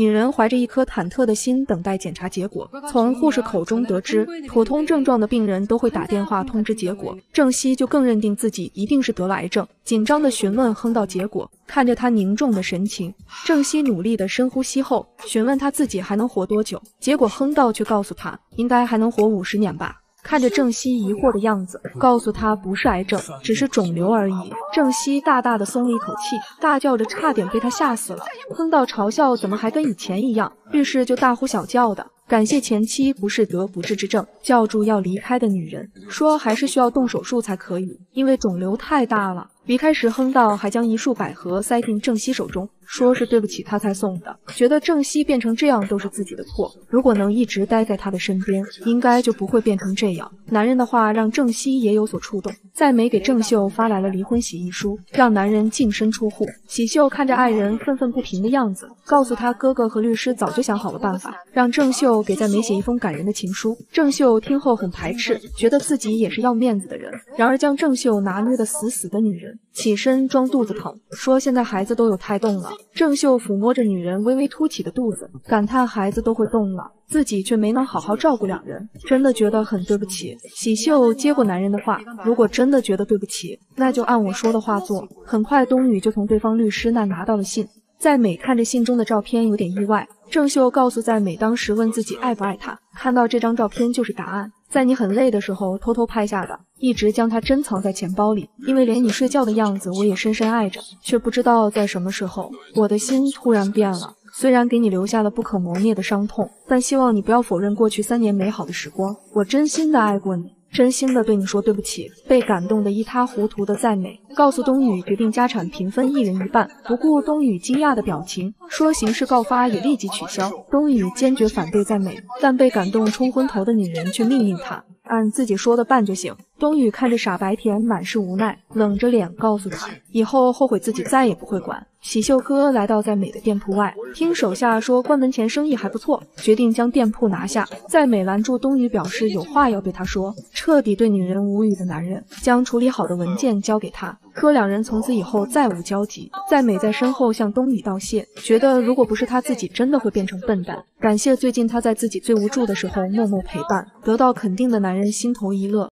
女人怀着一颗忐忑的心等待检查结果。从护士口中得知，普通症状的病人都会打电话通知结果。郑熙就更认定自己一定是得了癌症，紧张的询问亨道结果。看着他凝重的神情，郑熙努力的深呼吸后，询问他自己还能活多久。结果亨道却告诉他，应该还能活五十年吧。看着郑熙疑惑的样子，告诉他不是癌症，只是肿瘤而已。郑熙大大的松了一口气，大叫着差点被他吓死了。哼道嘲笑怎么还跟以前一样，遇事就大呼小叫的。感谢前妻不是得不治之症，叫住要离开的女人，说还是需要动手术才可以，因为肿瘤太大了。离开时，亨道还将一束百合塞进郑熙手中，说是对不起他才送的。觉得郑熙变成这样都是自己的错，如果能一直待在他的身边，应该就不会变成这样。男人的话让郑熙也有所触动，在美给郑秀发来了离婚协议书，让男人净身出户。喜秀看着爱人愤愤不平的样子，告诉他哥哥和律师早就想好了办法，让郑秀给在美写一封感人的情书。郑秀听后很排斥，觉得自己也是要面子的人，然而将郑秀拿捏的死死的女人。起身装肚子疼，说现在孩子都有胎动了。郑秀抚摸着女人微微凸起的肚子，感叹孩子都会动了，自己却没能好好照顾两人，真的觉得很对不起。喜秀接过男人的话，如果真的觉得对不起，那就按我说的话做。很快，冬雨就从对方律师那拿到了信。在美看着信中的照片，有点意外。郑秀告诉在美，当时问自己爱不爱他，看到这张照片就是答案。在你很累的时候偷偷拍下的，一直将它珍藏在钱包里，因为连你睡觉的样子我也深深爱着，却不知道在什么时候，我的心突然变了。虽然给你留下了不可磨灭的伤痛，但希望你不要否认过去三年美好的时光。我真心的爱过你。真心的对你说对不起，被感动的一塌糊涂的在美，告诉冬雨决定家产平分一人一半，不顾冬雨惊讶的表情，说刑事告发也立即取消。冬雨坚决反对在美，但被感动冲昏头的女人却命令他。按自己说的办就行。冬雨看着傻白甜，满是无奈，冷着脸告诉他，以后后悔自己再也不会管。喜秀哥来到在美的店铺外，听手下说关门前生意还不错，决定将店铺拿下。在美拦住冬雨，表示有话要对他说。彻底对女人无语的男人，将处理好的文件交给他。可两人从此以后再无交集。在美在身后向东里道谢，觉得如果不是他自己，真的会变成笨蛋。感谢最近他在自己最无助的时候默默陪伴，得到肯定的男人心头一乐。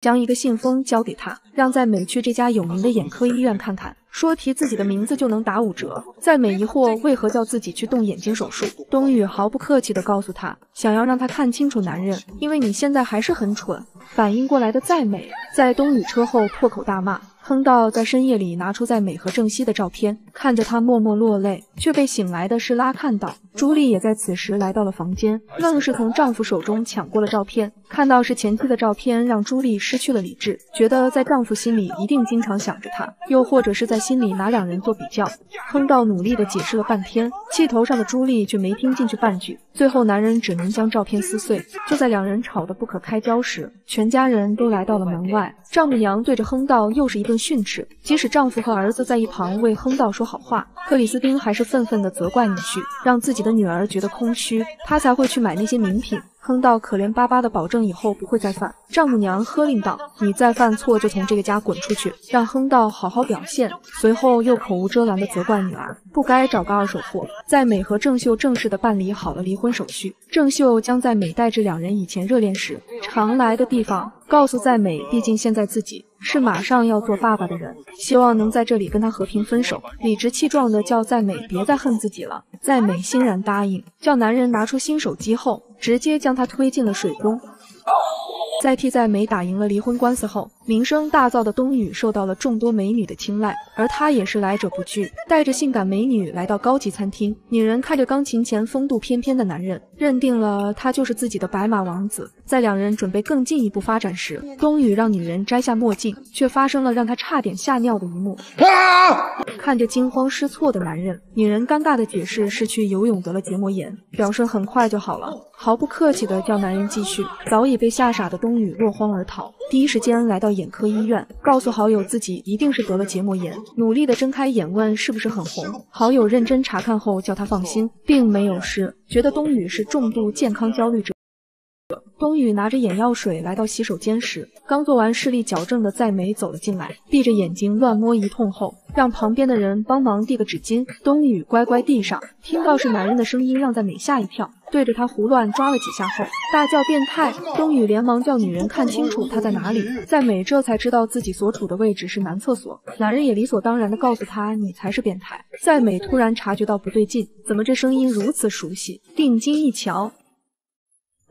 将一个信封交给他，让在美去这家有名的眼科医院看看。说提自己的名字就能打五折。在美疑惑为何叫自己去动眼睛手术，冬雨毫不客气地告诉他，想要让他看清楚男人，因为你现在还是很蠢。反应过来的在美，在冬雨车后破口大骂。哼道在深夜里拿出在美和郑熙的照片，看着他默默落泪，却被醒来的是拉看到。朱莉也在此时来到了房间，愣是从丈夫手中抢过了照片。看到是前妻的照片，让朱莉失去了理智，觉得在丈夫心里一定经常想着他，又或者是在心里拿两人做比较。亨道努力的解释了半天，气头上的朱莉却没听进去半句。最后，男人只能将照片撕碎。就在两人吵得不可开交时，全家人都来到了门外。丈母娘对着亨道又是一顿。训斥，即使丈夫和儿子在一旁为亨道说好话，克里斯汀还是愤愤地责怪女婿，让自己的女儿觉得空虚，他才会去买那些名品。亨道可怜巴巴的保证以后不会再犯。丈母娘喝令道：“你再犯错就从这个家滚出去，让亨道好好表现。”随后又口无遮拦的责怪女儿不该找个二手货。在美和郑秀正式的办理好了离婚手续，郑秀将在美带至两人以前热恋时常来的地方，告诉在美，毕竟现在自己是马上要做爸爸的人，希望能在这里跟他和平分手。理直气壮的叫在美别再恨自己了。在美欣然答应，叫男人拿出新手机后。直接将他推进了水中。在替在美打赢了离婚官司后，名声大噪的冬雨受到了众多美女的青睐，而他也是来者不拒，带着性感美女来到高级餐厅。女人看着钢琴前风度翩翩的男人，认定了他就是自己的白马王子。在两人准备更进一步发展时，冬雨让女人摘下墨镜，却发生了让他差点吓尿的一幕。看着惊慌失措的男人，女人尴尬的解释是去游泳得了结膜炎，表示很快就好了，毫不客气的叫男人继续。早已被吓傻的冬。冬雨落荒而逃，第一时间来到眼科医院，告诉好友自己一定是得了结膜炎，努力的睁开眼问是不是很红。好友认真查看后叫他放心，并没有事，觉得冬雨是重度健康焦虑者。冬雨拿着眼药水来到洗手间时，刚做完视力矫正的在美走了进来，闭着眼睛乱摸一通后，让旁边的人帮忙递个纸巾。冬雨乖乖递上，听到是男人的声音，让在美吓一跳，对着他胡乱抓了几下后，大叫变态。冬雨连忙叫女人看清楚他在哪里，在美这才知道自己所处的位置是男厕所，男人也理所当然的告诉他你才是变态。在美突然察觉到不对劲，怎么这声音如此熟悉？定睛一瞧。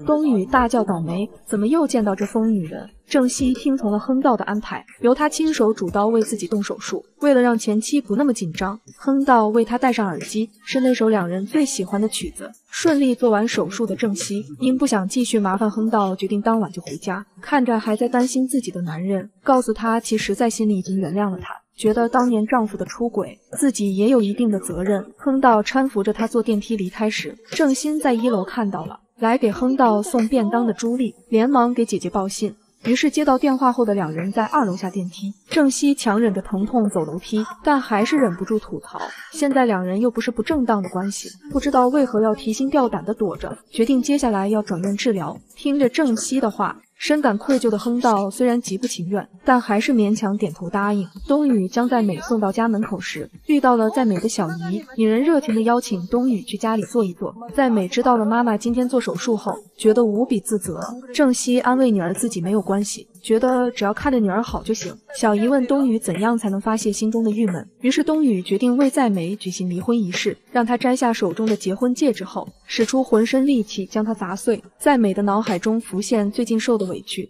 冬雨大叫：“倒霉！怎么又见到这疯女人？”郑熙听从了亨道的安排，由他亲手主刀为自己动手术。为了让前妻不那么紧张，亨道为她戴上耳机，是那首两人最喜欢的曲子。顺利做完手术的郑熙，因不想继续麻烦亨道，决定当晚就回家。看着还在担心自己的男人，告诉他其实在心里已经原谅了他，觉得当年丈夫的出轨，自己也有一定的责任。亨道搀扶着他坐电梯离开时，郑欣在一楼看到了。来给亨道送便当的朱莉连忙给姐姐报信，于是接到电话后的两人在二楼下电梯。郑熙强忍着疼痛走楼梯，但还是忍不住吐槽：现在两人又不是不正当的关系，不知道为何要提心吊胆的躲着，决定接下来要转院治疗。听着郑熙的话。深感愧疚的亨道虽然极不情愿，但还是勉强点头答应。冬雨将在美送到家门口时，遇到了在美的小姨，女人热情地邀请冬雨去家里坐一坐。在美知道了妈妈今天做手术后，觉得无比自责。郑熙安慰女儿自己没有关系。觉得只要看着女儿好就行。小姨问冬雨怎样才能发泄心中的郁闷，于是冬雨决定为在美举行离婚仪式，让她摘下手中的结婚戒指后，使出浑身力气将它砸碎。在美的脑海中浮现最近受的委屈。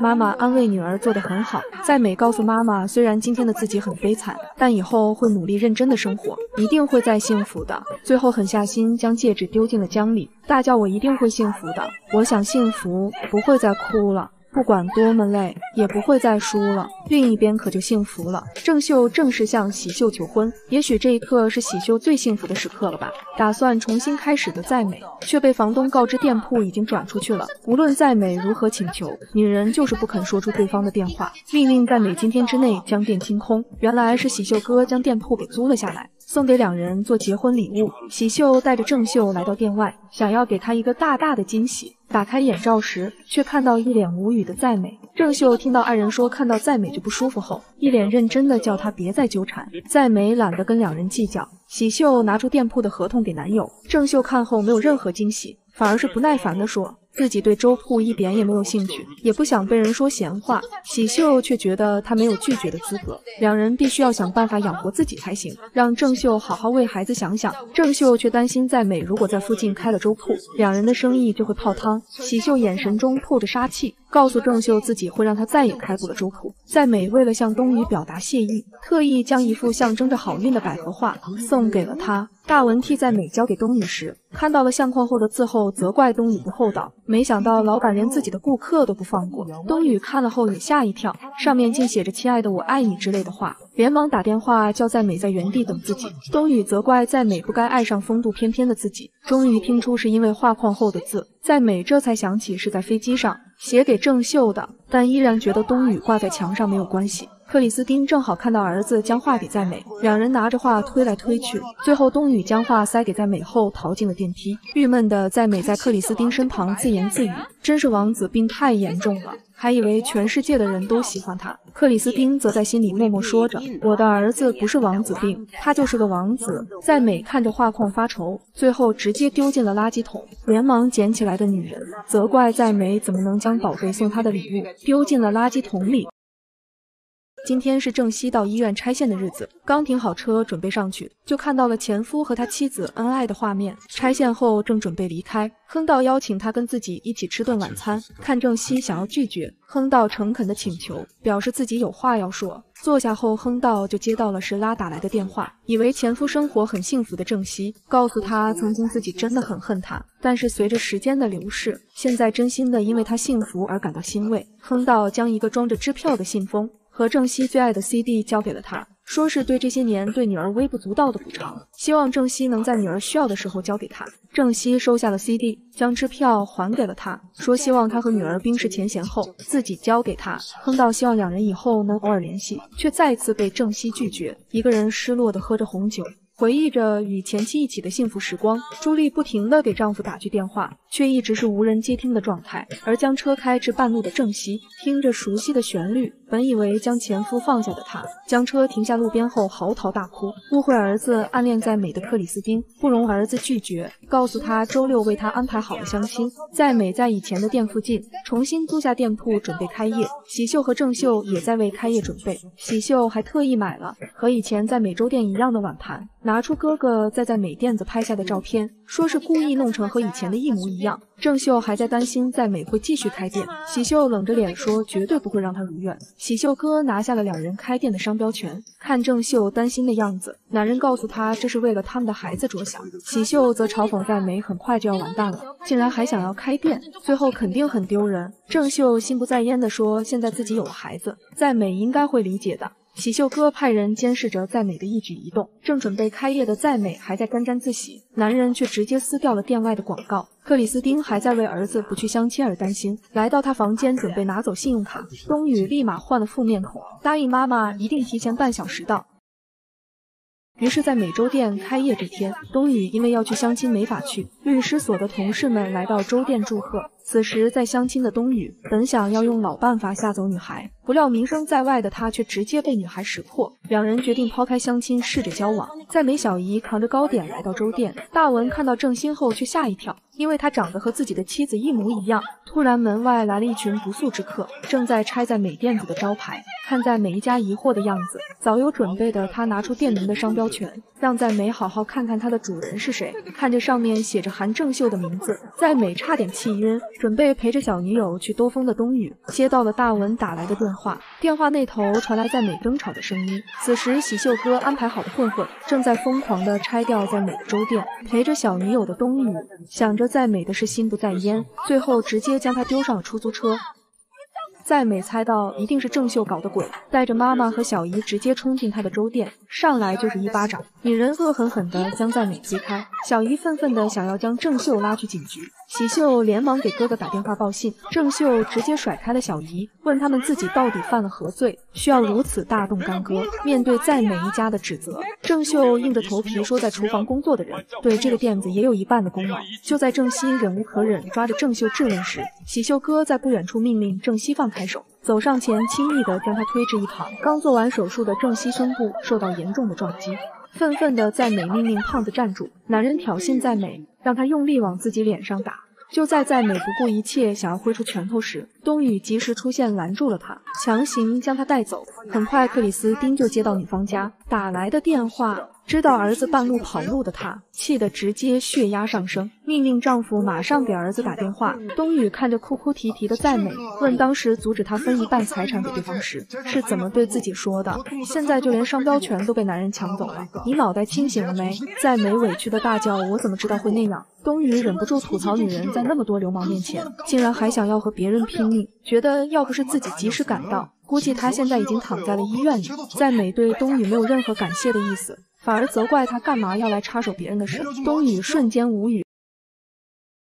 妈妈安慰女儿做得很好，在美告诉妈妈，虽然今天的自己很悲惨，但以后会努力认真的生活，一定会再幸福的。最后狠下心将戒指丢进了江里，大叫我一定会幸福的，我想幸福，不会再哭了。不管多么累，也不会再输了。另一边可就幸福了。郑秀正式向喜秀求婚，也许这一刻是喜秀最幸福的时刻了吧。打算重新开始的在美，却被房东告知店铺已经转出去了。无论在美如何请求，女人就是不肯说出对方的电话，命令在美今天之内将店清空。原来是喜秀哥将店铺给租了下来。送给两人做结婚礼物。喜秀带着郑秀来到店外，想要给她一个大大的惊喜。打开眼罩时，却看到一脸无语的在美。郑秀听到爱人说看到在美就不舒服后，一脸认真的叫她别再纠缠。在美懒得跟两人计较。喜秀拿出店铺的合同给男友。郑秀看后没有任何惊喜，反而是不耐烦的说。自己对粥铺一点也没有兴趣，也不想被人说闲话。喜秀却觉得他没有拒绝的资格，两人必须要想办法养活自己才行。让郑秀好好为孩子想想。郑秀却担心在美如果在附近开了粥铺，两人的生意就会泡汤。喜秀眼神中透着杀气。告诉郑秀自己会让他再也开不了粥铺。在美为了向冬雨表达谢意，特意将一幅象征着好运的百合画送给了他。大文替在美交给冬雨时，看到了相框后的字后，责怪冬雨不厚道。没想到老板连自己的顾客都不放过。冬雨看了后也吓一跳，上面竟写着“亲爱的，我爱你”之类的话。连忙打电话叫在美在原地等自己。冬雨责怪在美不该爱上风度翩翩的自己。终于听出是因为画框后的字，在美这才想起是在飞机上写给郑秀的，但依然觉得冬雨挂在墙上没有关系。克里斯汀正好看到儿子将画给在美，两人拿着画推来推去，最后冬雨将画塞给在美后逃进了电梯。郁闷的在美在克里斯汀身旁自言自语：“真是王子病太严重了。”还以为全世界的人都喜欢他，克里斯汀则在心里默默说着：“我的儿子不是王子病，他就是个王子。”在美看着画框发愁，最后直接丢进了垃圾桶。连忙捡起来的女人责怪在美怎么能将宝贝送她的礼物丢进了垃圾桶里。今天是郑熙到医院拆线的日子，刚停好车准备上去，就看到了前夫和他妻子恩爱的画面。拆线后正准备离开，亨道邀请他跟自己一起吃顿晚餐。看郑熙想要拒绝，亨道诚恳的请求，表示自己有话要说。坐下后，亨道就接到了是拉打来的电话，以为前夫生活很幸福的郑熙告诉他，曾经自己真的很恨他，但是随着时间的流逝，现在真心的因为他幸福而感到欣慰。亨道将一个装着支票的信封。和郑熙最爱的 CD 交给了他，说是对这些年对女儿微不足道的补偿，希望郑熙能在女儿需要的时候交给他。郑熙收下了 CD，将支票还给了他，说希望他和女儿冰释前嫌后自己交给他。哼道希望两人以后能偶尔联系，却再次被郑熙拒绝，一个人失落的喝着红酒。回忆着与前妻一起的幸福时光，朱莉不停地给丈夫打去电话，却一直是无人接听的状态。而将车开至半路的郑熙，听着熟悉的旋律，本以为将前夫放下的她，将车停下路边后嚎啕大哭，误会儿子暗恋在美的克里斯汀，不容儿子拒绝，告诉他周六为他安排好了相亲，在美在以前的店附近重新租下店铺，准备开业。喜秀和郑秀也在为开业准备，喜秀还特意买了和以前在美洲店一样的碗盘。拿出哥哥在在美店子拍下的照片，说是故意弄成和以前的一模一样。郑秀还在担心在美会继续开店，喜秀冷着脸说绝对不会让他如愿。喜秀哥拿下了两人开店的商标权，看郑秀担心的样子，男人告诉他这是为了他们的孩子着想。喜秀则嘲讽在美很快就要完蛋了，竟然还想要开店，最后肯定很丢人。郑秀心不在焉地说现在自己有了孩子，在美应该会理解的。喜秀哥派人监视着在美的一举一动，正准备开业的在美还在沾沾自喜，男人却直接撕掉了店外的广告。克里斯汀还在为儿子不去相亲而担心，来到他房间准备拿走信用卡，冬雨立马换了副面孔，答应妈妈一定提前半小时到。于是，在美洲店开业这天，冬雨因为要去相亲没法去，律师所的同事们来到粥店祝贺。此时，在相亲的冬雨本想要用老办法吓走女孩，不料名声在外的他却直接被女孩识破。两人决定抛开相亲，试着交往。在美小姨扛着糕点来到粥店，大文看到郑欣后却吓一跳，因为他长得和自己的妻子一模一样。突然，门外来了一群不速之客，正在拆在美店子的招牌。看在美一家疑惑的样子，早有准备的他拿出店名的商标权，让在美好好看看它的主人是谁。看着上面写着韩正秀的名字，在美差点气晕。准备陪着小女友去兜风的冬雨接到了大文打来的电话，电话那头传来在美争吵的声音。此时喜秀哥安排好的混混正在疯狂的拆掉在美的粥店，陪着小女友的冬雨想着在美的是心不在焉，最后直接将她丢上了出租车。在美猜到一定是郑秀搞的鬼，带着妈妈和小姨直接冲进他的粥店，上来就是一巴掌。女人恶狠狠地将在美推开，小姨愤愤地想要将郑秀拉去警局。喜秀连忙给哥哥打电话报信，郑秀直接甩开了小姨，问他们自己到底犯了何罪，需要如此大动干戈。面对在美一家的指责，郑秀硬着头皮说，在厨房工作的人对这个店子也有一半的功劳。就在郑熙忍无可忍，抓着郑秀质问时，喜秀哥在不远处命令郑熙放开手，走上前轻易地将他推至一旁。刚做完手术的郑熙胸部受到严重的撞击，愤愤地在美命令胖子站住。男人挑衅在美，让他用力往自己脸上打。就在在美不顾一切想要挥出拳头时，冬雨及时出现拦住了他，强行将他带走。很快，克里斯丁就接到女方家打来的电话。知道儿子半路跑路的她，气得直接血压上升，命令丈夫马上给儿子打电话。冬雨看着哭哭啼啼的在美，问当时阻止她分一半财产给对方时是怎么对自己说的。现在就连商标权都被男人抢走了，你脑袋清醒了没？在美委屈的大叫：“我怎么知道会那样？”冬雨忍不住吐槽：女人在那么多流氓面前，竟然还想要和别人拼命，觉得要不是自己及时赶到，估计她现在已经躺在了医院里。在美对冬雨没有任何感谢的意思。反而责怪他干嘛要来插手别人的事。冬雨瞬间无语。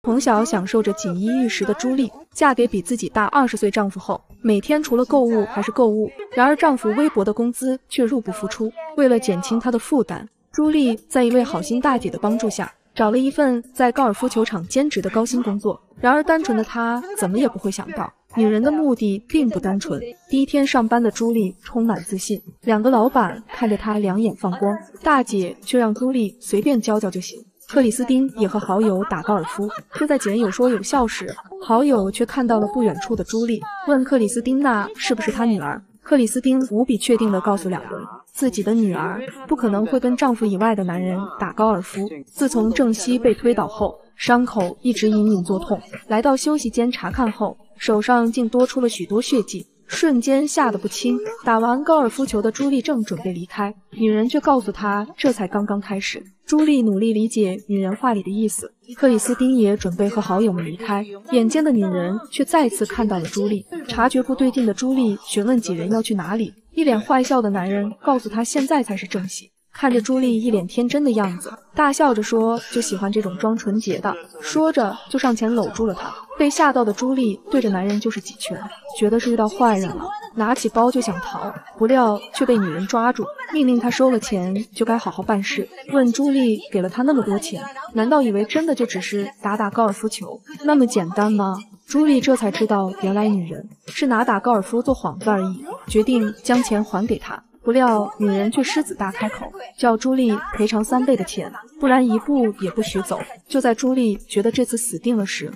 从小享受着锦衣玉食的朱莉，嫁给比自己大二十岁丈夫后，每天除了购物还是购物。然而丈夫微薄的工资却入不敷出。为了减轻她的负担，朱莉在一位好心大姐的帮助下，找了一份在高尔夫球场兼职的高薪工作。然而单纯的她怎么也不会想到。女人的目的并不单纯。第一天上班的朱莉充满自信，两个老板看着她两眼放光，大姐却让朱莉随便教教就行。克里斯汀也和好友打高尔夫，就在几人有说有笑时，好友却看到了不远处的朱莉，问克里斯汀那是不是她女儿。克里斯汀无比确定地告诉两人，自己的女儿不可能会跟丈夫以外的男人打高尔夫。自从郑熙被推倒后，伤口一直隐隐作痛，来到休息间查看后。手上竟多出了许多血迹，瞬间吓得不轻。打完高尔夫球的朱莉正准备离开，女人却告诉她，这才刚刚开始。朱莉努力理解女人话里的意思。克里斯汀也准备和好友们离开，眼尖的女人却再次看到了朱莉。察觉不对劲的朱莉询问几人要去哪里，一脸坏笑的男人告诉她，现在才是正戏。看着朱莉一脸天真的样子，大笑着说：“就喜欢这种装纯洁的。”说着就上前搂住了她。被吓到的朱莉对着男人就是几拳，觉得是遇到坏人了，拿起包就想逃，不料却被女人抓住，命令她收了钱就该好好办事。问朱莉给了他那么多钱，难道以为真的就只是打打高尔夫球那么简单吗？朱莉这才知道，原来女人是拿打高尔夫做幌子而已，决定将钱还给他。不料女人却狮子大开口，叫朱莉赔偿三倍的钱，不然一步也不许走。就在朱莉觉得这次死定了时，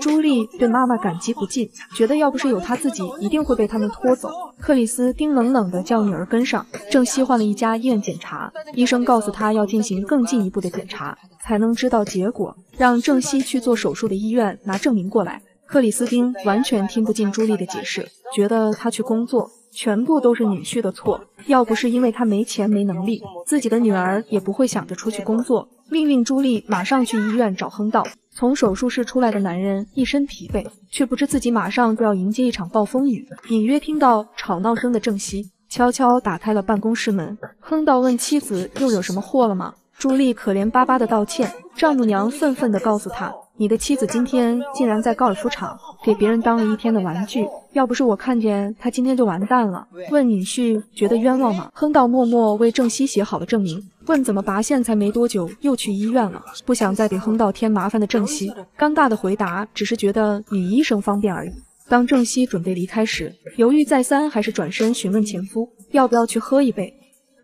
朱莉对妈妈感激不尽，觉得要不是有她自己，一定会被他们拖走。克里斯丁冷冷地叫女儿跟上。郑熙换了一家医院检查，医生告诉他要进行更进一步的检查，才能知道结果。让郑熙去做手术的医院拿证明过来。克里斯汀完全听不进朱莉的解释，觉得她去工作全部都是女婿的错。要不是因为他没钱没能力，自己的女儿也不会想着出去工作。命令朱莉马上去医院找亨道。从手术室出来的男人一身疲惫，却不知自己马上就要迎接一场暴风雨。隐约听到吵闹声的郑熙悄悄打开了办公室门。亨道问妻子又惹什么祸了吗？朱莉可怜巴巴的道歉。丈母娘愤愤地告诉他。你的妻子今天竟然在高尔夫场给别人当了一天的玩具，要不是我看见她今天就完蛋了。问女婿觉得冤枉吗？亨道默默为郑熙写好了证明。问怎么拔线才没多久又去医院了，不想再给亨道添麻烦的郑熙，尴尬的回答只是觉得女医生方便而已。当郑熙准备离开时，犹豫再三，还是转身询问前夫要不要去喝一杯。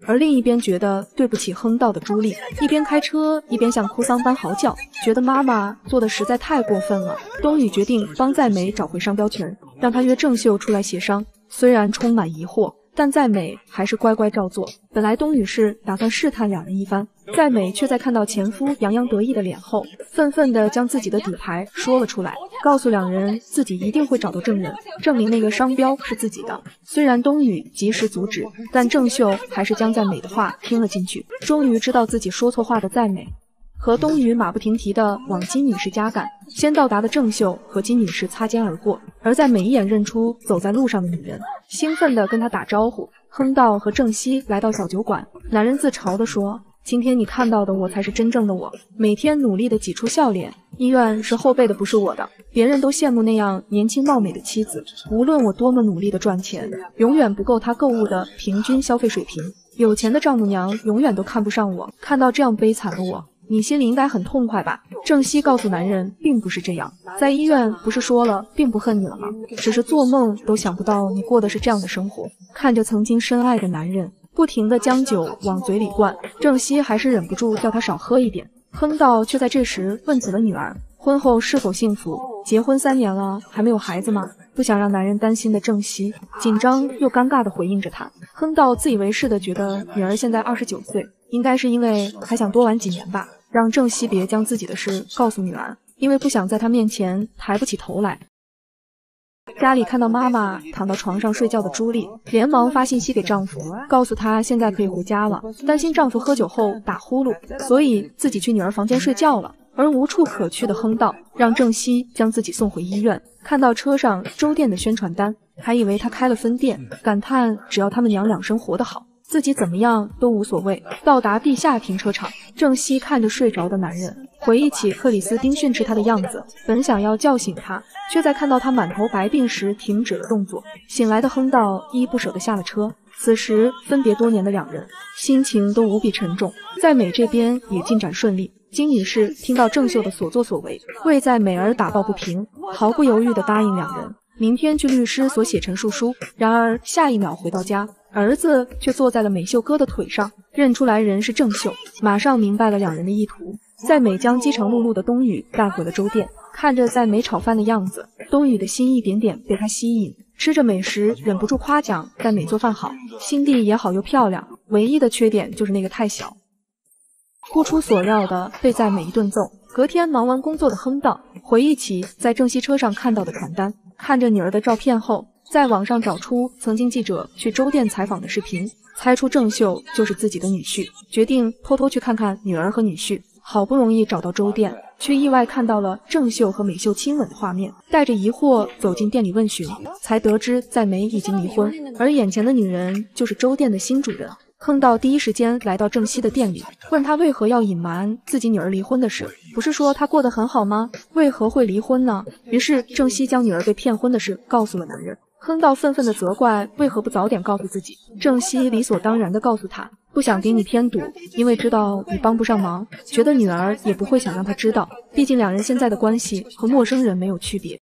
而另一边觉得对不起哼道的朱莉，一边开车一边像哭丧般嚎叫，觉得妈妈做的实在太过分了。冬雨决定帮在美找回商标权，让她约郑秀出来协商。虽然充满疑惑。但在美还是乖乖照做。本来冬雨是打算试探两人一番，在美却在看到前夫洋洋得意的脸后，愤愤地将自己的底牌说了出来，告诉两人自己一定会找到证人，证明那个商标是自己的。虽然冬雨及时阻止，但郑秀还是将在美的话听了进去。终于知道自己说错话的在美。和冬雨马不停蹄地往金女士家赶，先到达的郑秀和金女士擦肩而过，而在每一眼认出走在路上的女人，兴奋地跟她打招呼。亨道和郑熙来到小酒馆，男人自嘲地说：“今天你看到的我才是真正的我，每天努力地挤出笑脸。医院是后辈的，不是我的。别人都羡慕那样年轻貌美的妻子，无论我多么努力地赚钱，永远不够他购物的平均消费水平。有钱的丈母娘永远都看不上我。看到这样悲惨的我。”你心里应该很痛快吧？郑熙告诉男人，并不是这样。在医院不是说了，并不恨你了吗？只是做梦都想不到你过的是这样的生活。看着曾经深爱的男人，不停的将酒往嘴里灌，郑熙还是忍不住叫他少喝一点。亨道却在这时问起了女儿婚后是否幸福，结婚三年了还没有孩子吗？不想让男人担心的郑熙，紧张又尴尬的回应着他。亨道自以为是的觉得女儿现在二十九岁，应该是因为还想多玩几年吧。让郑熙别将自己的事告诉女儿，因为不想在她面前抬不起头来。家里看到妈妈躺到床上睡觉的朱莉，连忙发信息给丈夫，告诉他现在可以回家了。担心丈夫喝酒后打呼噜，所以自己去女儿房间睡觉了。而无处可去的亨道让郑熙将自己送回医院。看到车上粥店的宣传单，还以为他开了分店，感叹只要他们娘两生活得好。自己怎么样都无所谓。到达地下停车场，郑熙看着睡着的男人，回忆起克里斯汀训斥他的样子，本想要叫醒他，却在看到他满头白鬓时停止了动作。醒来的亨道依依不舍地下了车。此时分别多年的两人，心情都无比沉重。在美这边也进展顺利，金女士听到郑秀的所作所为，为在美而打抱不平，毫不犹豫地答应两人明天去律师所写陈述书。然而下一秒回到家。儿子却坐在了美秀哥的腿上，认出来人是郑秀，马上明白了两人的意图。在美将饥肠辘辘的冬雨带回了粥店，看着在美炒饭的样子，冬雨的心一点点被他吸引。吃着美食，忍不住夸奖在美做饭好，心地也好又漂亮，唯一的缺点就是那个太小。不出所料的被在美一顿揍。隔天忙完工作的亨道回忆起在郑熙车上看到的传单，看着女儿的照片后。在网上找出曾经记者去粥店采访的视频，猜出郑秀就是自己的女婿，决定偷偷去看看女儿和女婿。好不容易找到粥店，却意外看到了郑秀和美秀亲吻的画面，带着疑惑走进店里问询，才得知在美已经离婚，而眼前的女人就是粥店的新主人。碰到第一时间来到郑西的店里，问他为何要隐瞒自己女儿离婚的事？不是说她过得很好吗？为何会离婚呢？于是郑西将女儿被骗婚的事告诉了男人。哼道愤愤地责怪为何不早点告诉自己。郑西理所当然地告诉他，不想给你添堵，因为知道你帮不上忙，觉得女儿也不会想让他知道，毕竟两人现在的关系和陌生人没有区别。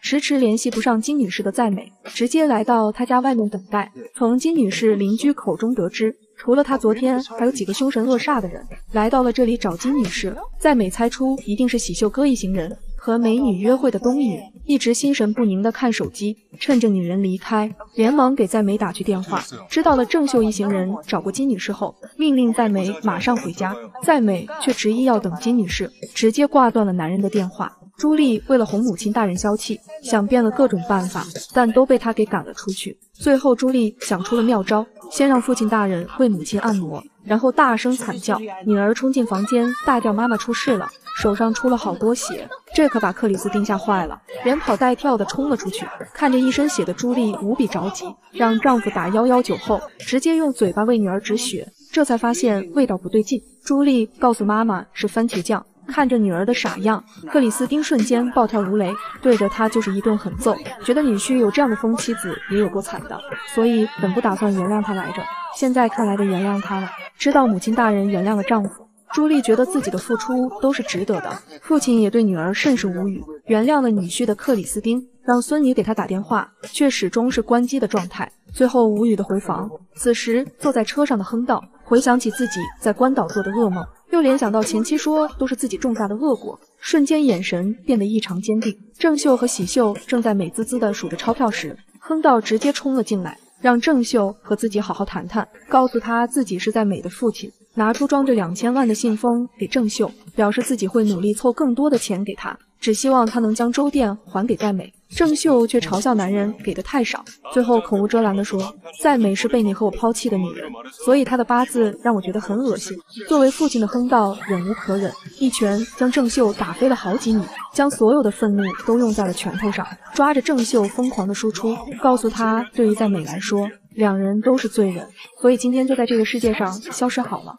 迟迟联系不上金女士的在美，直接来到她家外面等待。从金女士邻居口中得知，除了他昨天，还有几个凶神恶煞的人来到了这里找金女士。在美猜出一定是喜秀哥一行人和美女约会的东宇，一直心神不宁的看手机，趁着女人离开，连忙给在美打去电话。知道了郑秀一行人找过金女士后，命令在美马上回家。在美却执意要等金女士，直接挂断了男人的电话。朱莉为了哄母亲大人消气，想遍了各种办法，但都被他给赶了出去。最后，朱莉想出了妙招，先让父亲大人为母亲按摩，然后大声惨叫。女儿冲进房间，大叫：“妈妈出事了，手上出了好多血！”这可把克里斯汀吓坏了，连跑带跳的冲了出去。看着一身血的朱莉无比着急，让丈夫打幺幺九后，直接用嘴巴为女儿止血，这才发现味道不对劲。朱莉告诉妈妈是番茄酱。看着女儿的傻样，克里斯汀瞬间暴跳如雷，对着他就是一顿狠揍。觉得女婿有这样的疯妻子也有够惨的，所以本不打算原谅他来着，现在看来得原谅他了。知道母亲大人原谅了丈夫，朱莉觉得自己的付出都是值得的。父亲也对女儿甚是无语，原谅了女婿的克里斯汀，让孙女给他打电话，却始终是关机的状态。最后无语的回房。此时坐在车上的亨道回想起自己在关岛做的噩梦。又联想到前妻说都是自己种下的恶果，瞬间眼神变得异常坚定。郑秀和喜秀正在美滋滋地数着钞票时，亨道直接冲了进来，让郑秀和自己好好谈谈，告诉他自己是在美的父亲，拿出装着两千万的信封给郑秀，表示自己会努力凑更多的钱给他，只希望他能将粥店还给在美。郑秀却嘲笑男人给的太少，最后口无遮拦地说：“再美是被你和我抛弃的女人，所以她的八字让我觉得很恶心。”作为父亲的亨道忍无可忍，一拳将郑秀打飞了好几米，将所有的愤怒都用在了拳头上，抓着郑秀疯狂的输出，告诉他，对于在美来说，两人都是罪人，所以今天就在这个世界上消失好了。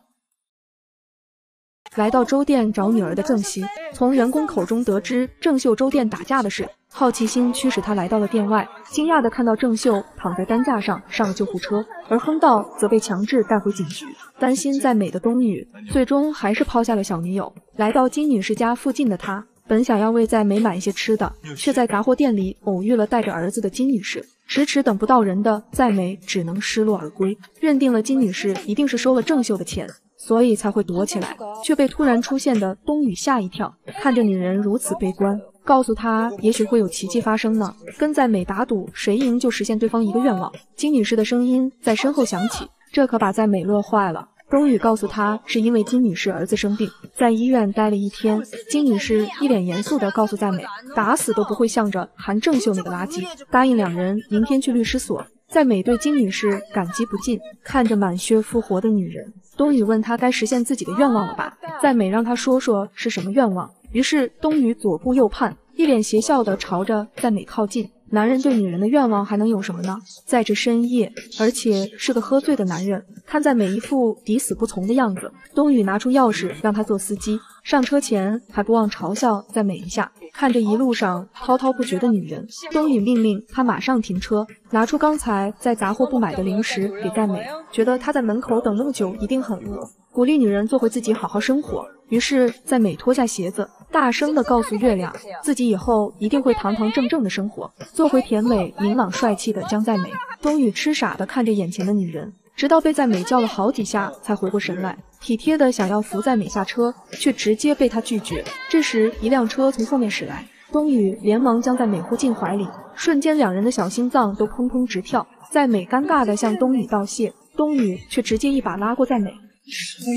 来到粥店找女儿的郑熙，从员工口中得知郑秀粥店打架的事。好奇心驱使他来到了店外，惊讶地看到郑秀躺在担架上上了救护车，而亨道则被强制带回警局。担心在美的冬雨，最终还是抛下了小女友，来到金女士家附近的他，本想要为在美买一些吃的，却在杂货店里偶遇了带着儿子的金女士。迟迟等不到人的在美，只能失落而归，认定了金女士一定是收了郑秀的钱，所以才会躲起来，却被突然出现的冬雨吓一跳。看着女人如此悲观。告诉她，也许会有奇迹发生呢。跟在美打赌，谁赢就实现对方一个愿望。金女士的声音在身后响起，这可把在美乐坏了。冬雨告诉她，是因为金女士儿子生病，在医院待了一天。金女士一脸严肃地告诉在美，打死都不会向着韩正秀那个垃圾。答应两人明天去律师所。在美对金女士感激不尽，看着满血复活的女人，冬雨问她该实现自己的愿望了吧？在美让她说说是什么愿望。于是冬雨左顾右盼，一脸邪笑地朝着在美靠近。男人对女人的愿望还能有什么呢？在这深夜，而且是个喝醉的男人，看在美一副抵死不从的样子。冬雨拿出钥匙让他做司机，上车前还不忘嘲笑在美一下。看着一路上滔滔不绝的女人，冬雨命令他马上停车，拿出刚才在杂货铺买的零食给在美，觉得她在门口等那么久一定很饿。鼓励女人做回自己，好好生活。于是，在美脱下鞋子，大声地告诉月亮，自己以后一定会堂堂正正的生活，做回甜美、明朗、帅气的江在美。冬雨痴傻地看着眼前的女人，直到被在美叫了好几下，才回过神来，体贴的想要扶在美下车，却直接被她拒绝。这时，一辆车从后面驶来，冬雨连忙将在美护进怀里，瞬间两人的小心脏都砰砰直跳。在美尴尬的向冬雨道谢，冬雨却直接一把拉过在美。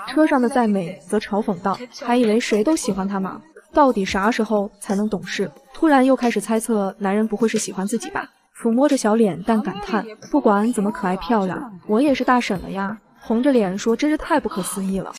车上的在美则嘲讽道：“还以为谁都喜欢他吗？到底啥时候才能懂事？”突然又开始猜测男人不会是喜欢自己吧？抚摸着小脸，但感叹：“不管怎么可爱漂亮，我也是大婶了呀！”红着脸说：“真是太不可思议了。”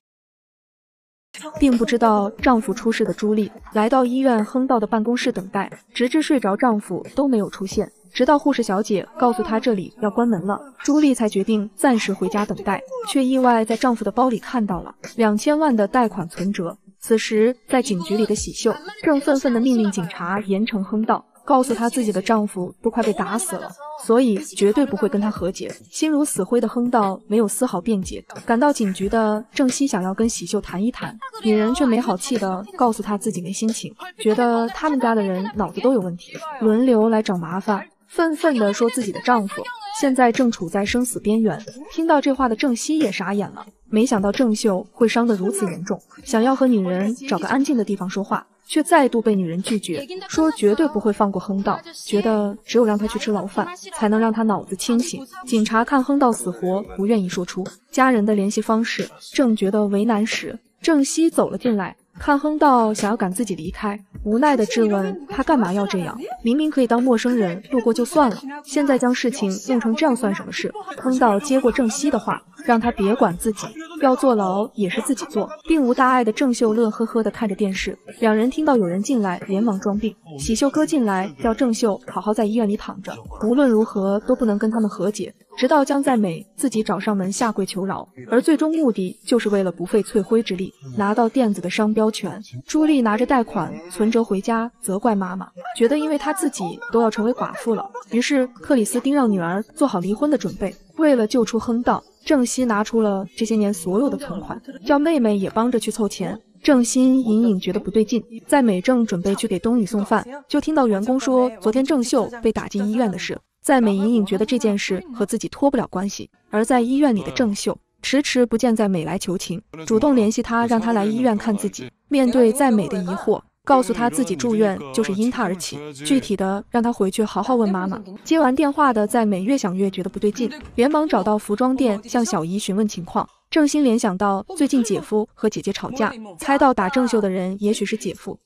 并不知道丈夫出事的朱莉来到医院亨道的办公室等待，直至睡着，丈夫都没有出现。直到护士小姐告诉她这里要关门了，朱莉才决定暂时回家等待，却意外在丈夫的包里看到了两千万的贷款存折。此时，在警局里的喜秀正愤愤地命令警察严惩亨道。告诉她自己的丈夫都快被打死了，所以绝对不会跟她和解。心如死灰的亨道没有丝毫辩解。赶到警局的郑熙想要跟喜秀谈一谈，女人却没好气的告诉他自己没心情，觉得他们家的人脑子都有问题，轮流来找麻烦，愤愤地说自己的丈夫现在正处在生死边缘。听到这话的郑熙也傻眼了，没想到郑秀会伤得如此严重，想要和女人找个安静的地方说话。却再度被女人拒绝，说绝对不会放过亨道，觉得只有让他去吃牢饭，才能让他脑子清醒。警察看亨道死活，不愿意说出家人的联系方式，正觉得为难时，郑熙走了进来，看亨道想要赶自己离开，无奈的质问他干嘛要这样？明明可以当陌生人路过就算了，现在将事情弄成这样算什么事？亨道接过郑熙的话。让他别管自己，要坐牢也是自己坐，并无大碍的郑秀乐呵呵地看着电视。两人听到有人进来，连忙装病。喜秀哥进来叫郑秀好好在医院里躺着，无论如何都不能跟他们和解，直到江在美自己找上门下跪求饶。而最终目的就是为了不费翠灰之力拿到店子的商标权。朱莉拿着贷款存折回家，责怪妈妈，觉得因为她自己都要成为寡妇了。于是克里斯汀让女儿做好离婚的准备。为了救出亨道。郑熙拿出了这些年所有的存款，叫妹妹也帮着去凑钱。郑欣隐隐觉得不对劲，在美正准备去给冬雨送饭，就听到员工说昨天郑秀被打进医院的事。在美隐隐觉得这件事和自己脱不了关系，而在医院里的郑秀迟迟不见在美来求情，主动联系他，让他来医院看自己。面对在美的疑惑。告诉他自己住院就是因他而起，具体的让他回去好好问妈妈。接完电话的在美越想越觉得不对劲，连忙找到服装店向小姨询问情况。郑欣联想到最近姐夫和姐姐吵架，猜到打郑秀的人也许是姐夫。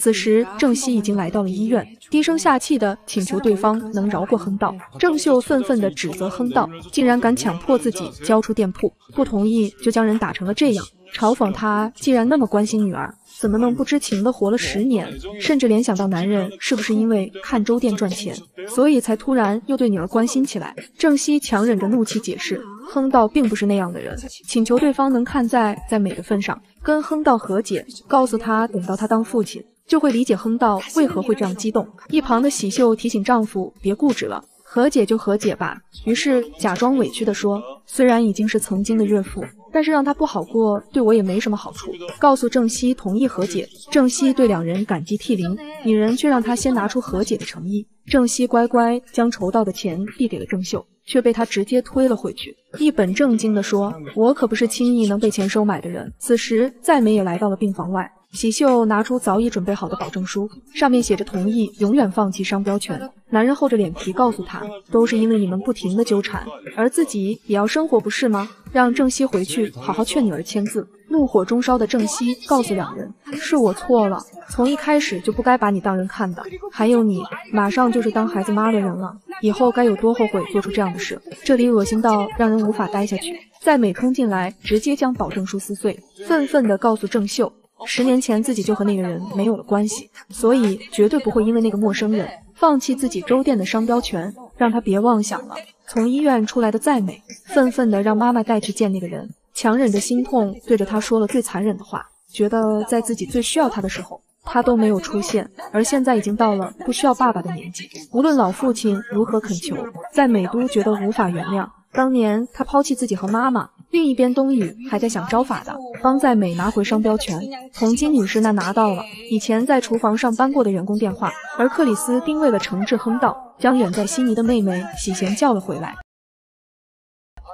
此时郑熙已经来到了医院，低声下气的请求对方能饶过亨道。郑秀愤愤地指责亨道竟然敢强迫自己交出店铺，不同意就将人打成了这样。嘲讽他既然那么关心女儿，怎么能不知情的活了十年？甚至联想到男人是不是因为看粥店赚钱，所以才突然又对女儿关心起来？郑熙强忍着怒气解释，亨道并不是那样的人，请求对方能看在在美的份上跟亨道和解，告诉他等到他当父亲就会理解亨道为何会这样激动。一旁的喜秀提醒丈夫别固执了，和解就和解吧。于是假装委屈地说，虽然已经是曾经的岳父。但是让他不好过，对我也没什么好处。告诉郑熙同意和解，郑熙对两人感激涕零，女人却让他先拿出和解的诚意。郑熙乖乖将筹到的钱递给了郑秀，却被他直接推了回去，一本正经地说：“我可不是轻易能被钱收买的人。”此时，再美也来到了病房外。喜秀拿出早已准备好的保证书，上面写着同意永远放弃商标权。男人厚着脸皮告诉他，都是因为你们不停的纠缠，而自己也要生活，不是吗？让郑熙回去好好劝女儿签字。怒火中烧的郑熙告诉两人，是我错了，从一开始就不该把你当人看的。还有你，马上就是当孩子妈的人了，以后该有多后悔做出这样的事。这里恶心到让人无法待下去。在美冲进来，直接将保证书撕碎，愤愤地告诉郑秀。十年前自己就和那个人没有了关系，所以绝对不会因为那个陌生人放弃自己粥店的商标权，让他别妄想了。从医院出来的再美，愤愤地让妈妈带去见那个人，强忍着心痛对着他说了最残忍的话，觉得在自己最需要他的时候，他都没有出现，而现在已经到了不需要爸爸的年纪，无论老父亲如何恳求，在美都觉得无法原谅。当年他抛弃自己和妈妈，另一边冬雨还在想招法的帮在美拿回商标权，从金女士那拿到了以前在厨房上搬过的员工电话，而克里斯汀为了惩治亨道，将远在悉尼的妹妹喜贤叫了回来。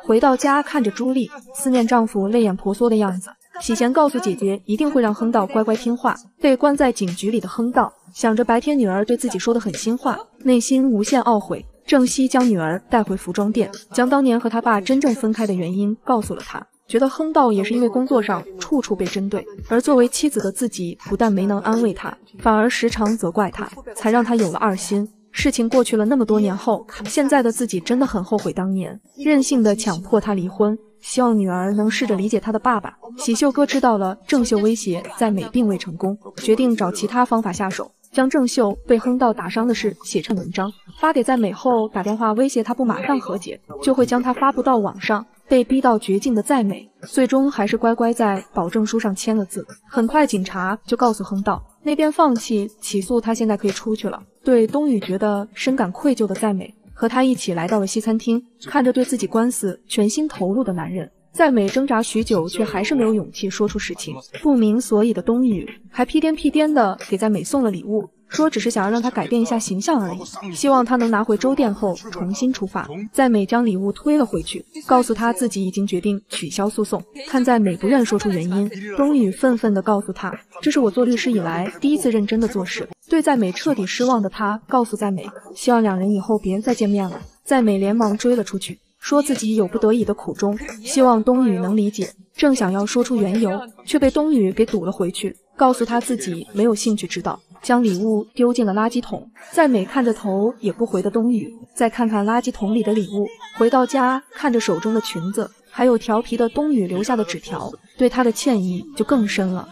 回到家，看着朱莉思念丈夫泪眼婆娑的样子，喜贤告诉姐姐一定会让亨道乖乖听话。被关在警局里的亨道想着白天女儿对自己说的狠心话，内心无限懊悔。郑熙将女儿带回服装店，将当年和他爸真正分开的原因告诉了他。觉得亨道也是因为工作上处处被针对，而作为妻子的自己不但没能安慰他，反而时常责怪他，才让他有了二心。事情过去了那么多年后，现在的自己真的很后悔当年任性的强迫他离婚。希望女儿能试着理解他的爸爸。喜秀哥知道了郑秀威胁在美并未成功，决定找其他方法下手，将郑秀被亨道打伤的事写成文章发给在美后，打电话威胁他不马上和解，就会将他发布到网上。被逼到绝境的在美，最终还是乖乖在保证书上签了字。很快，警察就告诉亨道，那边放弃起诉他，现在可以出去了。对东宇觉得深感愧疚的在美，和他一起来到了西餐厅，看着对自己官司全心投入的男人，在美挣扎许久，却还是没有勇气说出实情。不明所以的冬雨还屁颠屁颠的给在美送了礼物。说只是想要让他改变一下形象而已，希望他能拿回粥店后重新出发。在美将礼物推了回去，告诉他自己已经决定取消诉讼。看在美不愿说出原因，冬雨愤愤地告诉他，这是我做律师以来第一次认真的做事。对在美彻底失望的他，告诉在美，希望两人以后别再见面了。在美连忙追了出去，说自己有不得已的苦衷，希望冬雨能理解。正想要说出缘由，却被冬雨给堵了回去，告诉他自己没有兴趣知道。将礼物丢进了垃圾桶，再美看着头也不回的冬雨，再看看垃圾桶里的礼物，回到家看着手中的裙子，还有调皮的冬雨留下的纸条，对他的歉意就更深了。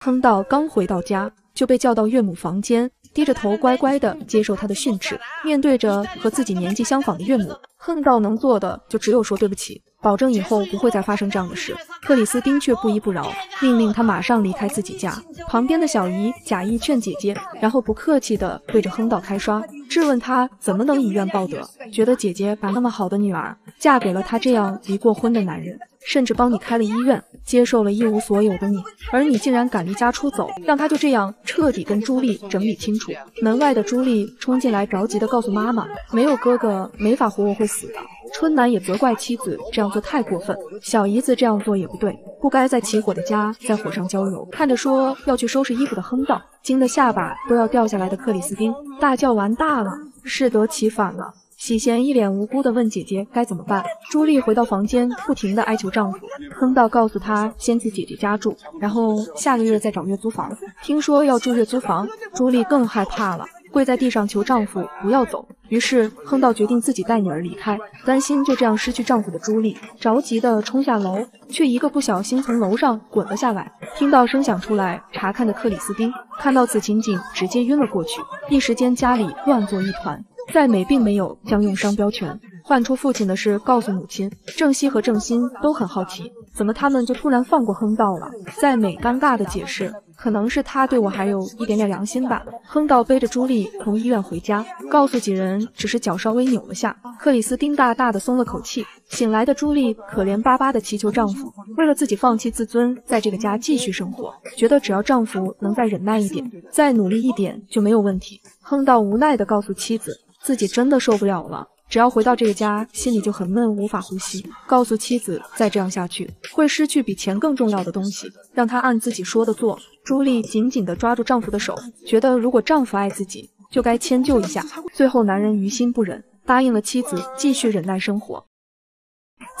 亨道刚回到家，就被叫到岳母房间，低着头乖乖地接受他的训斥。面对着和自己年纪相仿的岳母，恨到能做的就只有说对不起。保证以后不会再发生这样的事。克里斯汀却不依不饶，命令他马上离开自己家。旁边的小姨假意劝姐姐，然后不客气地对着亨道开刷，质问他怎么能以怨报德，觉得姐姐把那么好的女儿嫁给了他这样离过婚的男人，甚至帮你开了医院，接受了一无所有的你，而你竟然敢离家出走，让他就这样彻底跟朱莉整理清楚。门外的朱莉冲进来，着急地告诉妈妈，没有哥哥没法活，我会死的。春楠也责怪妻子这样做太过分，小姨子这样做也不对，不该在起火的家在火上浇油。看着说要去收拾衣服的亨道，惊得下巴都要掉下来的克里斯汀大叫完大了，适得其反了。喜贤一脸无辜地问姐姐该怎么办。朱莉回到房间，不停地哀求丈夫。亨道告诉她先去姐姐家住，然后下个月再找月租房。听说要住月租房，朱莉更害怕了。跪在地上求丈夫不要走，于是亨道决定自己带女儿离开，担心就这样失去丈夫的朱莉，着急地冲下楼，却一个不小心从楼上滚了下来。听到声响出来查看的克里斯汀看到此情景，直接晕了过去，一时间家里乱作一团。在美并没有将用商标权换出父亲的事告诉母亲，郑熙和郑欣都很好奇，怎么他们就突然放过亨道了？在美尴尬的解释。可能是他对我还有一点点良心吧。亨道背着朱莉从医院回家，告诉几人只是脚稍微扭了下。克里斯汀大大的松了口气。醒来的朱莉可怜巴巴的祈求丈夫，为了自己放弃自尊，在这个家继续生活，觉得只要丈夫能再忍耐一点，再努力一点就没有问题。亨道无奈的告诉妻子，自己真的受不了了。只要回到这个家，心里就很闷，无法呼吸。告诉妻子，再这样下去会失去比钱更重要的东西，让她按自己说的做。朱莉紧紧地抓住丈夫的手，觉得如果丈夫爱自己，就该迁就一下。最后，男人于心不忍，答应了妻子继续忍耐生活。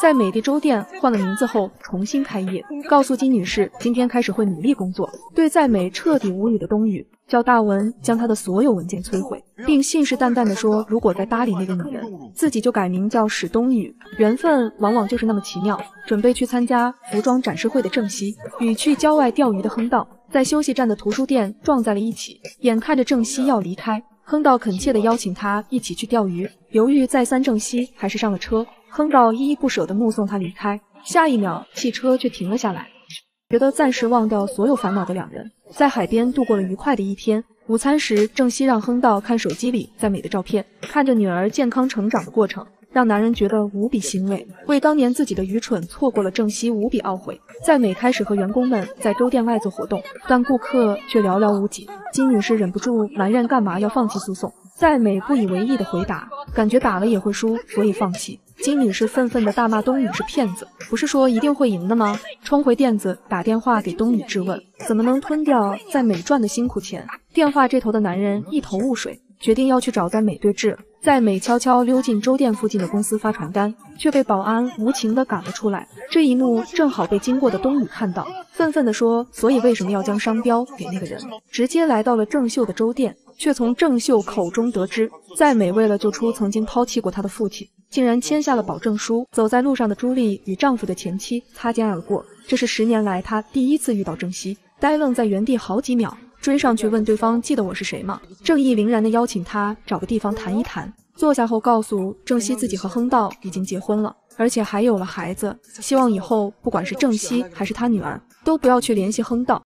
在美的粥店换了名字后重新开业，告诉金女士今天开始会努力工作。对在美彻底无语的冬雨。叫大文将他的所有文件摧毁，并信誓旦旦地说，如果再搭理那个女人，自己就改名叫史冬雨。缘分往往就是那么奇妙。准备去参加服装展示会的郑西与去郊外钓鱼的亨道，在休息站的图书店撞在了一起。眼看着郑西要离开，亨道恳切地邀请他一起去钓鱼。犹豫再三，郑西还是上了车。亨道依依不舍地目送他离开，下一秒，汽车却停了下来。觉得暂时忘掉所有烦恼的两人，在海边度过了愉快的一天。午餐时，郑熙让亨道看手机里在美的照片，看着女儿健康成长的过程，让男人觉得无比欣慰。为当年自己的愚蠢错过了郑熙，无比懊悔。在美开始和员工们在粥店外做活动，但顾客却寥寥无几。金女士忍不住埋怨，干嘛要放弃诉讼？在美不以为意的回答，感觉打了也会输，所以放弃。金女士愤愤地大骂东宇是骗子，不是说一定会赢的吗？冲回店子打电话给东宇质问，怎么能吞掉在美赚的辛苦钱？电话这头的男人一头雾水，决定要去找在美对峙。在美悄悄溜进粥店附近的公司发传单，却被保安无情地赶了出来。这一幕正好被经过的东宇看到，愤愤地说：“所以为什么要将商标给那个人？”直接来到了郑秀的粥店，却从郑秀口中得知，在美为了救出曾经抛弃过他的父亲。竟然签下了保证书。走在路上的朱莉与丈夫的前妻擦肩而过，这是十年来她第一次遇到郑西，呆愣在原地好几秒，追上去问对方记得我是谁吗？郑义凛然地邀请他找个地方谈一谈。坐下后告诉郑西自己和亨道已经结婚了，而且还有了孩子，希望以后不管是郑西还是他女儿，都不要去联系亨道。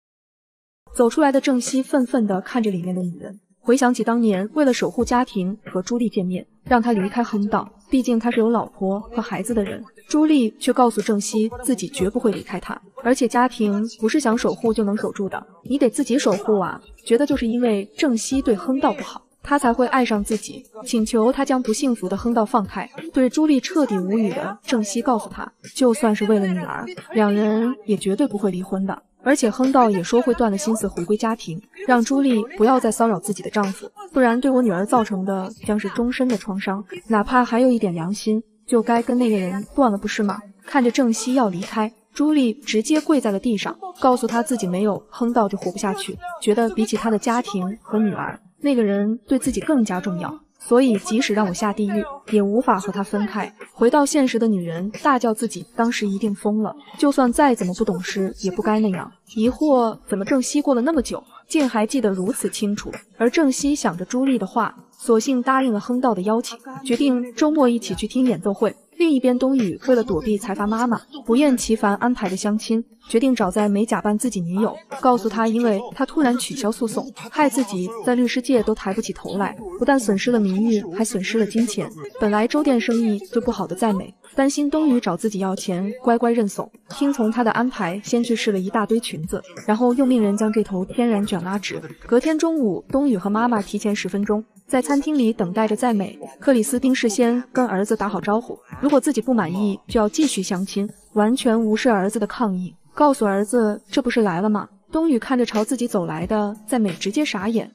走出来的郑西愤愤地看着里面的女人，回想起当年为了守护家庭和朱莉见面，让他离开亨道，毕竟他是有老婆和孩子的人。朱莉却告诉郑熙自己绝不会离开他，而且家庭不是想守护就能守住的，你得自己守护啊！觉得就是因为郑熙对亨道不好，他才会爱上自己，请求他将不幸福的亨道放开。对朱莉彻底无语的郑熙告诉他，就算是为了女儿，两人也绝对不会离婚的。而且亨道也说会断了心思回归家庭，让朱莉不要再骚扰自己的丈夫，不然对我女儿造成的将是终身的创伤。哪怕还有一点良心，就该跟那个人断了，不是吗？看着郑西要离开，朱莉直接跪在了地上，告诉他自己没有亨道就活不下去，觉得比起他的家庭和女儿，那个人对自己更加重要。所以，即使让我下地狱，也无法和他分开。回到现实的女人大叫自己当时一定疯了，就算再怎么不懂事，也不该那样。疑惑怎么郑西过了那么久，竟还记得如此清楚？而郑西想着朱莉的话，索性答应了亨道的邀请，决定周末一起去听演奏会。另一边，冬雨为了躲避财阀妈妈不厌其烦安排的相亲，决定找在美假扮自己女友，告诉她，因为她突然取消诉讼，害自己在律师界都抬不起头来，不但损失了名誉，还损失了金钱。本来粥店生意就不好的在美，担心冬雨找自己要钱，乖乖认怂，听从他的安排，先去试了一大堆裙子，然后又命人将这头天然卷拉直。隔天中午，冬雨和妈妈提前十分钟。在餐厅里等待着，在美克里斯汀事先跟儿子打好招呼，如果自己不满意，就要继续相亲，完全无视儿子的抗议，告诉儿子这不是来了吗？冬雨看着朝自己走来的在美，直接傻眼。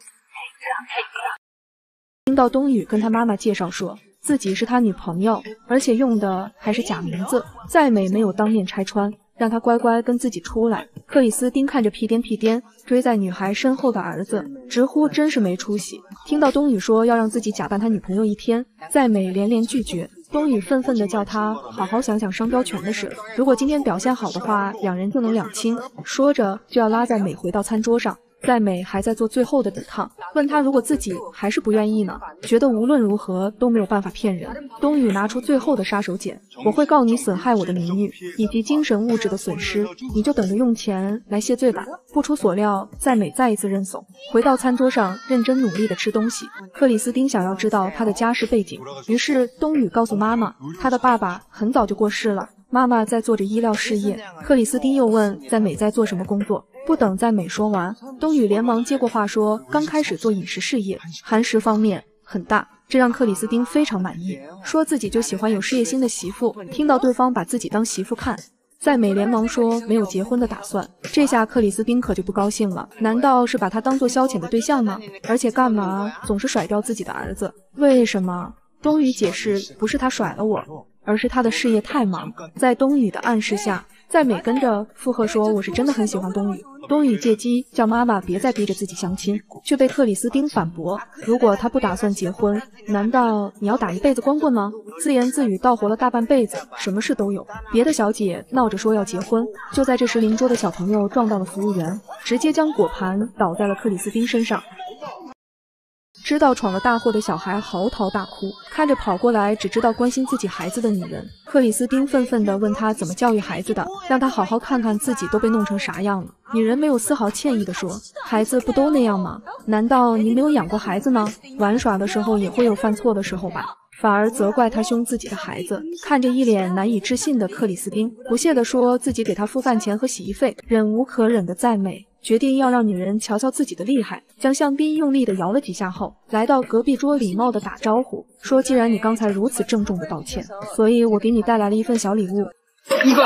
听到冬雨跟他妈妈介绍说自己是他女朋友，而且用的还是假名字，在美没有当面拆穿。让他乖乖跟自己出来。克里斯汀看着屁颠屁颠追在女孩身后的儿子，直呼真是没出息。听到冬雨说要让自己假扮他女朋友一天，在美连连拒绝。冬雨愤愤地叫他好好想想商标权的事，如果今天表现好的话，两人就能两清。说着就要拉在美回到餐桌上。在美还在做最后的抵抗，问他如果自己还是不愿意呢？觉得无论如何都没有办法骗人。冬雨拿出最后的杀手锏，我会告你损害我的名誉以及精神物质的损失，你就等着用钱来谢罪吧。不出所料，在美再一次认怂，回到餐桌上认真努力的吃东西。克里斯汀想要知道他的家世背景，于是冬雨告诉妈妈，他的爸爸很早就过世了，妈妈在做着医疗事业。克里斯汀又问在美在做什么工作。不等在美说完，冬雨连忙接过话说：“刚开始做饮食事业，寒食方面很大，这让克里斯汀非常满意，说自己就喜欢有事业心的媳妇。”听到对方把自己当媳妇看，在美连忙说没有结婚的打算。这下克里斯汀可就不高兴了，难道是把他当做消遣的对象吗？而且干嘛总是甩掉自己的儿子？为什么？冬雨解释，不是他甩了我，而是他的事业太忙。在冬雨的暗示下。在美跟着附和说：“我是真的很喜欢冬雨。”冬雨借机叫妈妈别再逼着自己相亲，却被克里斯汀反驳：“如果他不打算结婚，难道你要打一辈子光棍吗？”自言自语，倒活了大半辈子，什么事都有。别的小姐闹着说要结婚，就在这时，邻桌的小朋友撞到了服务员，直接将果盘倒在了克里斯汀身上。知道闯了大祸的小孩嚎啕大哭，看着跑过来只知道关心自己孩子的女人，克里斯汀愤愤地问他怎么教育孩子的，让他好好看看自己都被弄成啥样了。女人没有丝毫歉意地说：“孩子不都那样吗？难道您没有养过孩子吗？玩耍的时候也会有犯错的时候吧？”反而责怪他凶自己的孩子。看着一脸难以置信的克里斯汀，不屑地说自己给他付饭钱和洗衣费，忍无可忍的赞美。决定要让女人瞧瞧自己的厉害，将香槟用力的摇了几下后，来到隔壁桌，礼貌的打招呼，说：“既然你刚才如此郑重的道歉，所以我给你带来了一份小礼物。”一个。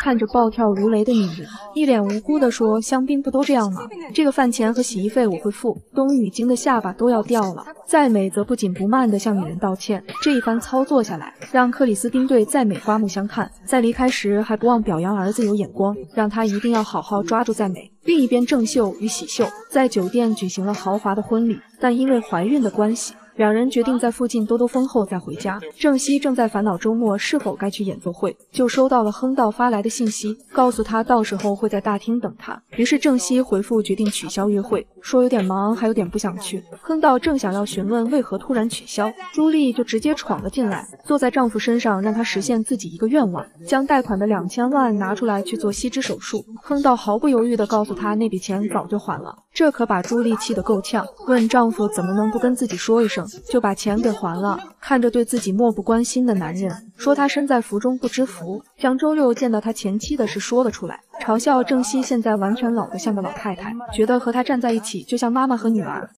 看着暴跳如雷的女人，一脸无辜地说：“香槟不都这样吗？这个饭钱和洗衣费我会付。”冬雨惊的下巴都要掉了。在美则不紧不慢地向女人道歉。这一番操作下来，让克里斯汀对在美刮目相看。在离开时还不忘表扬儿子有眼光，让他一定要好好抓住在美。另一边，郑秀与喜秀在酒店举行了豪华的婚礼，但因为怀孕的关系。两人决定在附近兜兜风后再回家。郑熙正在烦恼周末是否该去演奏会，就收到了亨道发来的信息，告诉他到时候会在大厅等他。于是郑熙回复决定取消约会，说有点忙，还有点不想去。亨道正想要询问为何突然取消，朱莉就直接闯了进来，坐在丈夫身上，让他实现自己一个愿望，将贷款的两千万拿出来去做吸脂手术。亨道毫不犹豫地告诉他那笔钱早就还了，这可把朱莉气得够呛，问丈夫怎么能不跟自己说一声就把钱给还了。看着对自己漠不关心的男人，说他身在福中不知福，将周六见到他前妻的事说了出来，嘲笑郑熙现在完全老得像个老太太，觉得和他站在一起就像妈妈和女儿。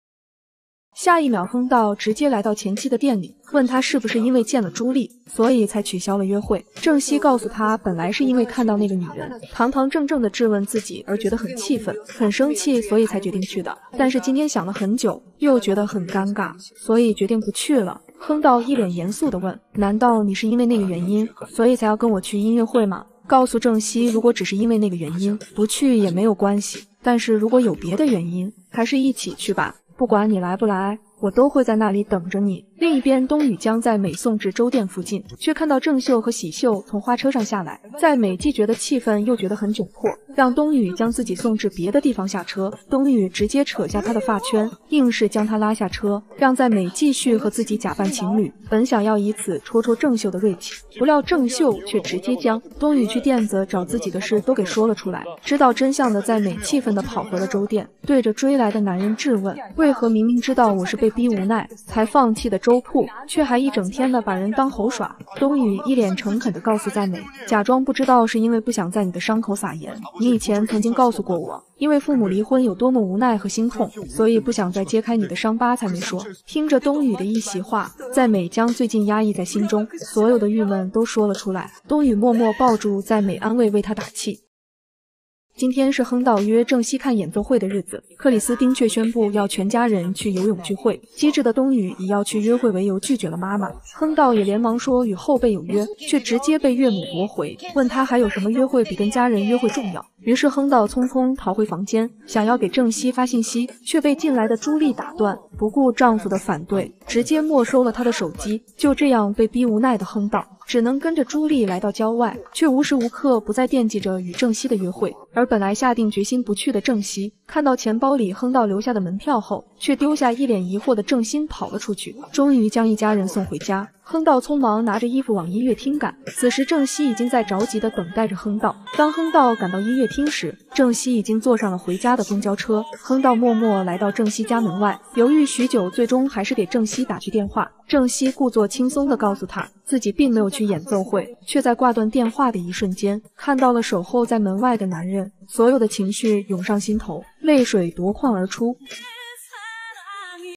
下一秒，亨道直接来到前妻的店里，问他是不是因为见了朱莉，所以才取消了约会。郑熙告诉他，本来是因为看到那个女人堂堂正正的质问自己而觉得很气愤、很生气，所以才决定去的。但是今天想了很久，又觉得很尴尬，所以决定不去了。亨道一脸严肃地问：“难道你是因为那个原因，所以才要跟我去音乐会吗？”告诉郑熙，如果只是因为那个原因，不去也没有关系。但是如果有别的原因，还是一起去吧。不管你来不来，我都会在那里等着你。另一边，东宇将在美送至周店附近，却看到郑秀和喜秀从花车上下来。在美既觉得气愤，又觉得很窘迫，让东宇将自己送至别的地方下车。东宇直接扯下他的发圈，硬是将他拉下车，让在美继续和自己假扮情侣。本想要以此戳戳郑秀的锐气，不料郑秀却直接将东宇去店子找自己的事都给说了出来。知道真相的在美气愤地跑回了周店，对着追来的男人质问：为何明明知道我是被逼无奈才放弃的？粥铺却还一整天的把人当猴耍。冬雨一脸诚恳地告诉在美，假装不知道是因为不想在你的伤口撒盐。你以前曾经告诉过我，因为父母离婚有多么无奈和心痛，所以不想再揭开你的伤疤才没说。听着冬雨的一席话，在美将最近压抑在心中所有的郁闷都说了出来。冬雨默默抱住在美，安慰为他打气。今天是亨道约郑熙看演奏会的日子，克里斯汀却宣布要全家人去游泳聚会。机智的冬雨以要去约会为由拒绝了妈妈，亨道也连忙说与后辈有约，却直接被岳母驳回，问他还有什么约会比跟家人约会重要。于是亨道匆匆逃回房间，想要给郑熙发信息，却被进来的朱莉打断，不顾丈夫的反对，直接没收了他的手机。就这样被逼无奈的亨道。只能跟着朱莉来到郊外，却无时无刻不在惦记着与郑熙的约会。而本来下定决心不去的郑熙，看到钱包里亨道留下的门票后，却丢下一脸疑惑的郑欣跑了出去。终于将一家人送回家。亨道匆忙拿着衣服往音乐厅赶，此时郑熙已经在着急地等待着亨道。当亨道赶到音乐厅时，郑熙已经坐上了回家的公交车。亨道默默来到郑熙家门外，犹豫许久，最终还是给郑熙打去电话。郑熙故作轻松地告诉他，自己并没有去演奏会，却在挂断电话的一瞬间，看到了守候在门外的男人，所有的情绪涌上心头，泪水夺眶而出。